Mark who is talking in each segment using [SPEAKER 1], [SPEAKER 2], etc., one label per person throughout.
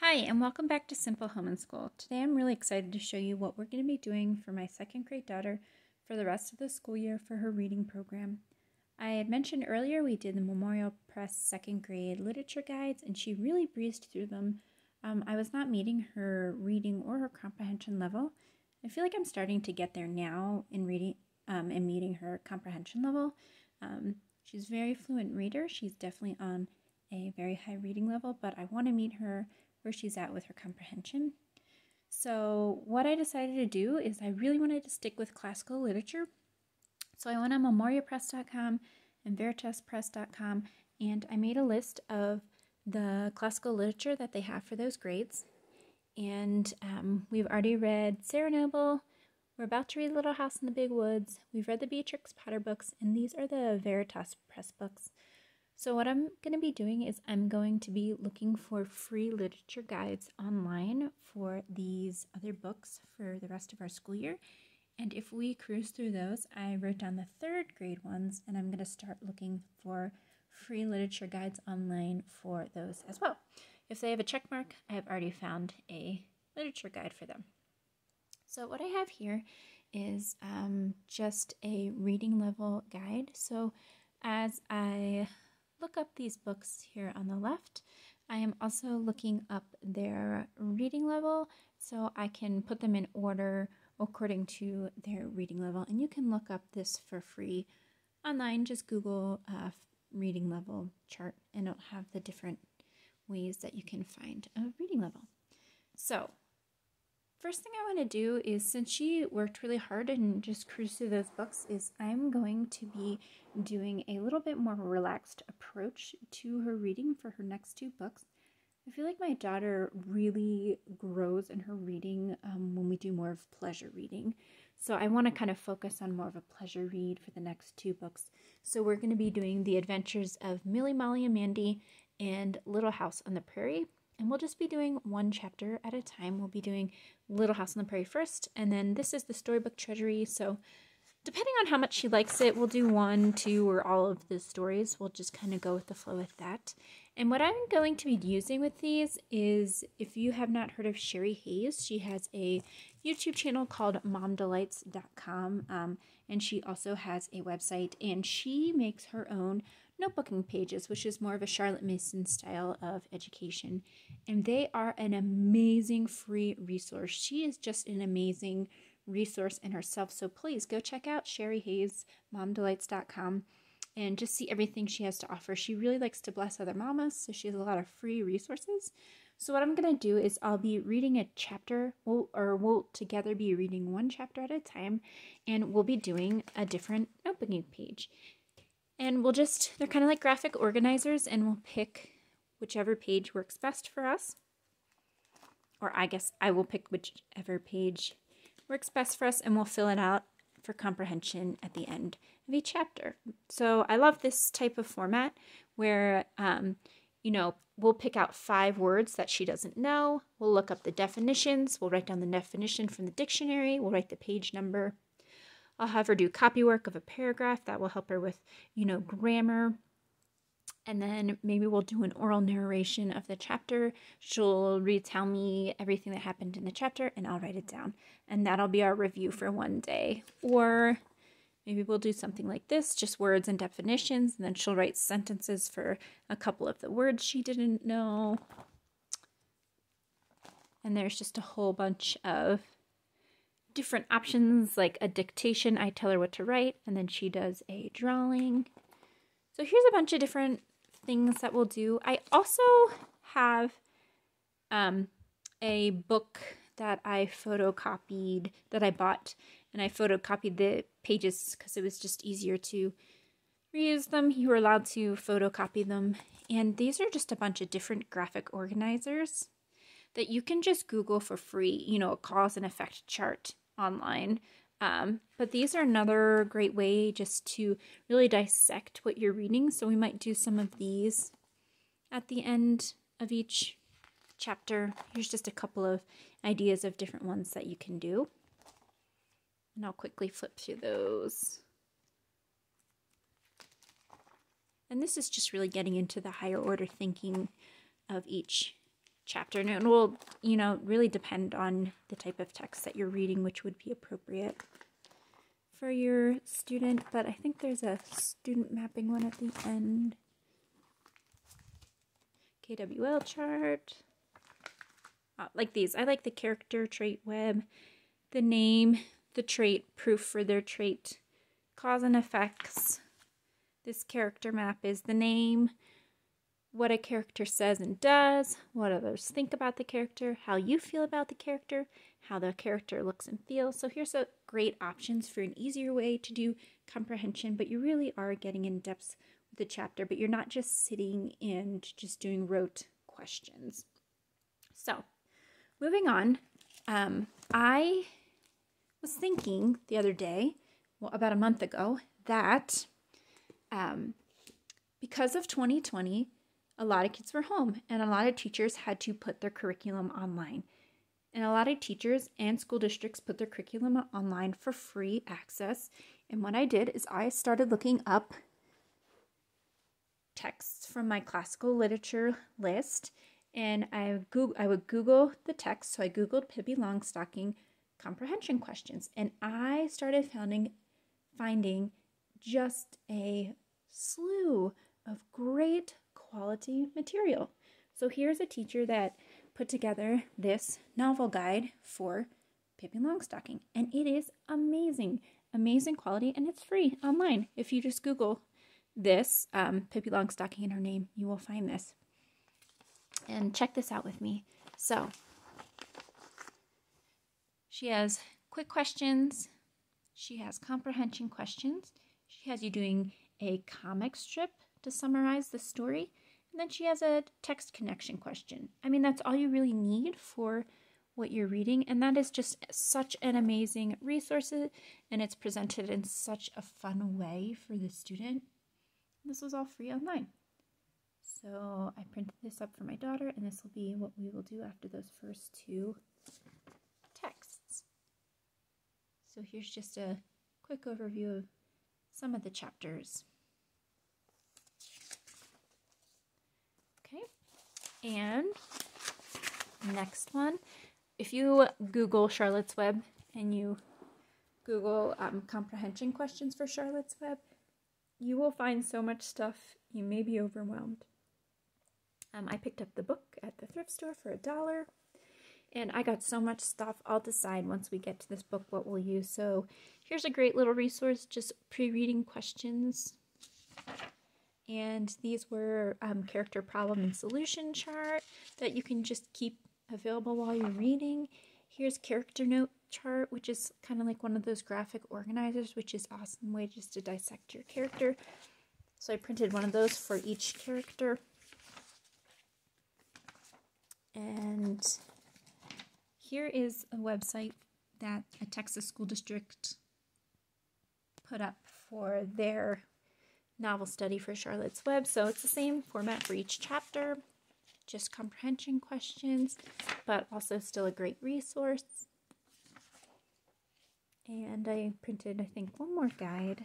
[SPEAKER 1] Hi, and welcome back to Simple Home and School. Today I'm really excited to show you what we're going to be doing for my second grade daughter for the rest of the school year for her reading program. I had mentioned earlier we did the Memoria Press second grade literature guides, and she really breezed through them. Um, I was not meeting her reading or her comprehension level. I feel like I'm starting to get there now in reading um, and meeting her comprehension level. Um, she's a very fluent reader. She's definitely on a very high reading level, but I want to meet her where she's at with her comprehension. So, what I decided to do is I really wanted to stick with classical literature. So, I went on memoriapress.com and veritaspress.com and I made a list of the classical literature that they have for those grades. And um, we've already read Sarah Noble. We're about to read Little House in the Big Woods. We've read the Beatrix Potter books, and these are the Veritas Press books. So, what I'm going to be doing is I'm going to be looking for free literature guides online for these other books for the rest of our school year. And if we cruise through those, I wrote down the third grade ones, and I'm going to start looking for free literature guides online for those as well. If they have a check mark, I have already found a literature guide for them. So, what I have here is um, just a reading level guide. So, as I look up these books here on the left. I am also looking up their reading level so I can put them in order according to their reading level. And you can look up this for free online. Just Google uh, reading level chart and it'll have the different ways that you can find a reading level. So First thing I want to do is since she worked really hard and just cruised through those books is I'm going to be doing a little bit more relaxed approach to her reading for her next two books. I feel like my daughter really grows in her reading um, when we do more of pleasure reading. So I want to kind of focus on more of a pleasure read for the next two books. So we're going to be doing The Adventures of Milly, Molly, and Mandy and Little House on the Prairie and we'll just be doing one chapter at a time. We'll be doing Little House on the Prairie first, and then this is the storybook treasury. So, depending on how much she likes it, we'll do one, two, or all of the stories. We'll just kind of go with the flow with that. And what I'm going to be using with these is if you have not heard of Sherry Hayes, she has a YouTube channel called momdelights.com. Um, and she also has a website, and she makes her own notebooking pages, which is more of a Charlotte Mason style of education. And they are an amazing free resource. She is just an amazing resource in herself. So please go check out Sherry Hayes, momdelights.com, and just see everything she has to offer. She really likes to bless other mamas, so she has a lot of free resources. So what I'm going to do is I'll be reading a chapter, we'll, or we'll together be reading one chapter at a time, and we'll be doing a different notebooking page. And we'll just, they're kind of like graphic organizers, and we'll pick whichever page works best for us. Or I guess I will pick whichever page works best for us, and we'll fill it out for comprehension at the end of each chapter. So I love this type of format where, um, you know, we'll pick out five words that she doesn't know. We'll look up the definitions. We'll write down the definition from the dictionary. We'll write the page number. I'll have her do copywork of a paragraph that will help her with, you know, grammar. And then maybe we'll do an oral narration of the chapter. She'll retell me everything that happened in the chapter and I'll write it down. And that'll be our review for one day. Or maybe we'll do something like this just words and definitions. And then she'll write sentences for a couple of the words she didn't know. And there's just a whole bunch of different options like a dictation. I tell her what to write, and then she does a drawing. So here's a bunch of different things that we'll do. I also have um, a book that I photocopied that I bought, and I photocopied the pages because it was just easier to reuse them. You were allowed to photocopy them, and these are just a bunch of different graphic organizers that you can just Google for free, you know, a cause and effect chart online. Um, but these are another great way just to really dissect what you're reading. So we might do some of these at the end of each chapter. Here's just a couple of ideas of different ones that you can do. And I'll quickly flip through those. And this is just really getting into the higher order thinking of each chapter. And it will, you know, really depend on the type of text that you're reading, which would be appropriate for your student. But I think there's a student mapping one at the end. KWL chart. Uh, like these. I like the character trait web, the name, the trait, proof for their trait, cause and effects. This character map is the name, what a character says and does, what others think about the character, how you feel about the character, how the character looks and feels. So here's a great options for an easier way to do comprehension, but you really are getting in depth with the chapter, but you're not just sitting and just doing rote questions. So moving on, um, I was thinking the other day, well, about a month ago, that um, because of 2020, a lot of kids were home and a lot of teachers had to put their curriculum online. And a lot of teachers and school districts put their curriculum online for free access. And what I did is I started looking up texts from my classical literature list and I, Google, I would Google the text. So I Googled Pippi Longstocking comprehension questions and I started finding, finding just a slew of great quality material. So here's a teacher that put together this novel guide for Pippi Longstocking, and it is amazing, amazing quality, and it's free online. If you just Google this, um, Pippi Longstocking and her name, you will find this. And check this out with me. So, she has quick questions, she has comprehension questions, she has you doing a comic strip to summarize the story. Then she has a text connection question. I mean, that's all you really need for what you're reading. And that is just such an amazing resource. And it's presented in such a fun way for the student. This was all free online. So I printed this up for my daughter, and this will be what we will do after those first two texts. So here's just a quick overview of some of the chapters. And next one, if you Google Charlotte's Web and you Google um, comprehension questions for Charlotte's Web, you will find so much stuff you may be overwhelmed. Um, I picked up the book at the thrift store for a dollar, and I got so much stuff. I'll decide once we get to this book what we'll use. So here's a great little resource, just pre-reading questions and these were um, character problem and solution chart that you can just keep available while you're reading. Here's character note chart, which is kind of like one of those graphic organizers, which is awesome way just to dissect your character. So I printed one of those for each character. And here is a website that a Texas school district put up for their novel study for Charlotte's Web. So it's the same format for each chapter, just comprehension questions, but also still a great resource. And I printed, I think, one more guide.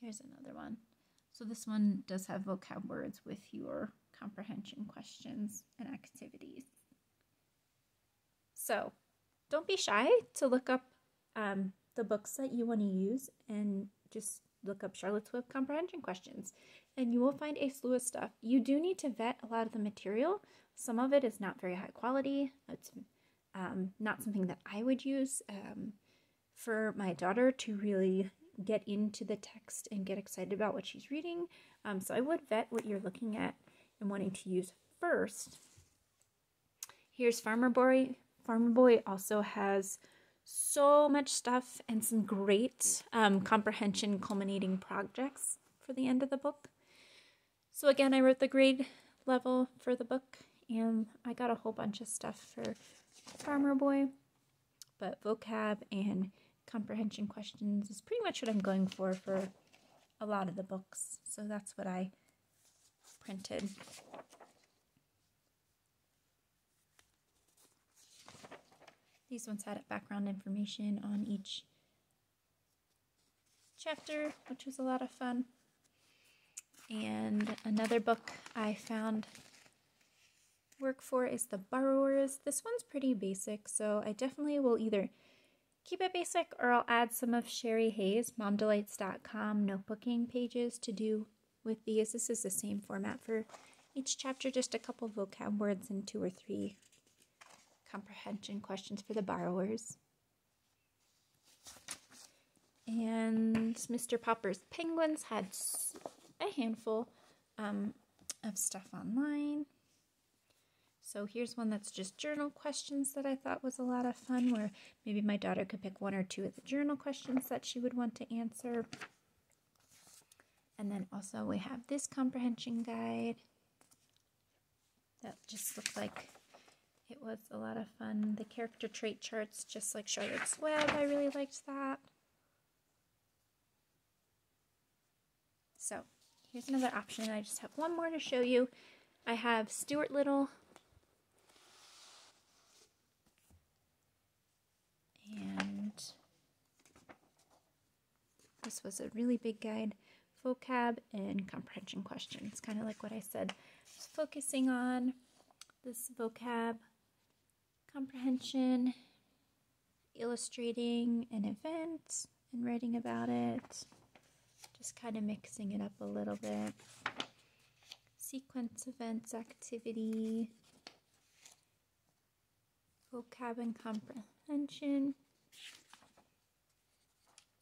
[SPEAKER 1] Here's another one. So this one does have vocab words with your comprehension questions and activities. So don't be shy to look up um, the books that you want to use and just look up Charlotte's Web comprehension questions and you will find a slew of stuff. You do need to vet a lot of the material. Some of it is not very high quality. It's um, not something that I would use um, for my daughter to really get into the text and get excited about what she's reading. Um, so I would vet what you're looking at and wanting to use first. Here's Farmer Boy. Farmer Boy also has so much stuff and some great um, comprehension culminating projects for the end of the book. So, again, I wrote the grade level for the book, and I got a whole bunch of stuff for Farmer Boy, but vocab and comprehension questions is pretty much what I'm going for for a lot of the books. So, that's what I printed. These ones had background information on each chapter, which was a lot of fun. And another book I found work for is The Borrowers. This one's pretty basic, so I definitely will either keep it basic or I'll add some of Sherry Hayes, momdelights.com notebooking pages to do with these. This is the same format for each chapter, just a couple vocab words and two or three comprehension questions for the borrowers. And Mr. Popper's Penguins had a handful um, of stuff online. So here's one that's just journal questions that I thought was a lot of fun, where maybe my daughter could pick one or two of the journal questions that she would want to answer. And then also we have this comprehension guide that just looks like it was a lot of fun. The character trait charts, just like Charlotte's Web, I really liked that. So here's another option. I just have one more to show you. I have Stuart Little. And this was a really big guide, vocab and comprehension questions, kind of like what I said. Just focusing on this vocab, comprehension, illustrating an event and writing about it. Just kind of mixing it up a little bit. Sequence events, activity, vocab and comprehension.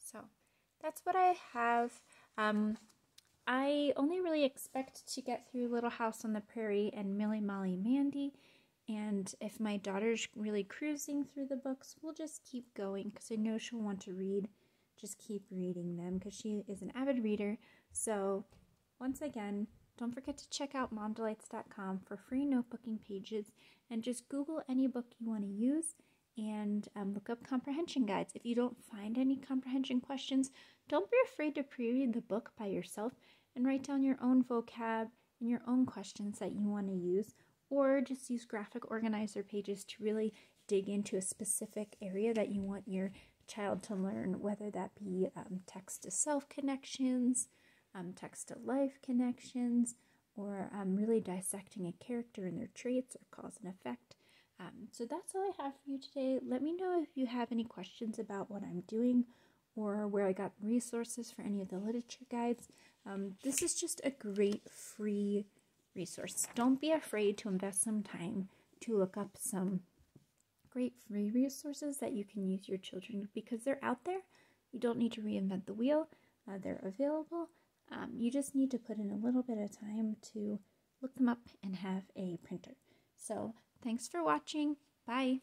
[SPEAKER 1] So that's what I have. Um, I only really expect to get through Little House on the Prairie and Milly Molly Mandy. And if my daughter's really cruising through the books, we'll just keep going because I know she'll want to read just keep reading them because she is an avid reader. So, once again, don't forget to check out momdelights.com for free notebooking pages and just Google any book you want to use and um, look up comprehension guides. If you don't find any comprehension questions, don't be afraid to pre read the book by yourself and write down your own vocab and your own questions that you want to use, or just use graphic organizer pages to really dig into a specific area that you want your child to learn, whether that be um, text to self connections, um, text to life connections, or um, really dissecting a character and their traits or cause and effect. Um, so that's all I have for you today. Let me know if you have any questions about what I'm doing or where I got resources for any of the literature guides. Um, this is just a great free resource. Don't be afraid to invest some time to look up some great free resources that you can use your children because they're out there. You don't need to reinvent the wheel, uh, they're available. Um, you just need to put in a little bit of time to look them up and have a printer. So, thanks for watching. Bye.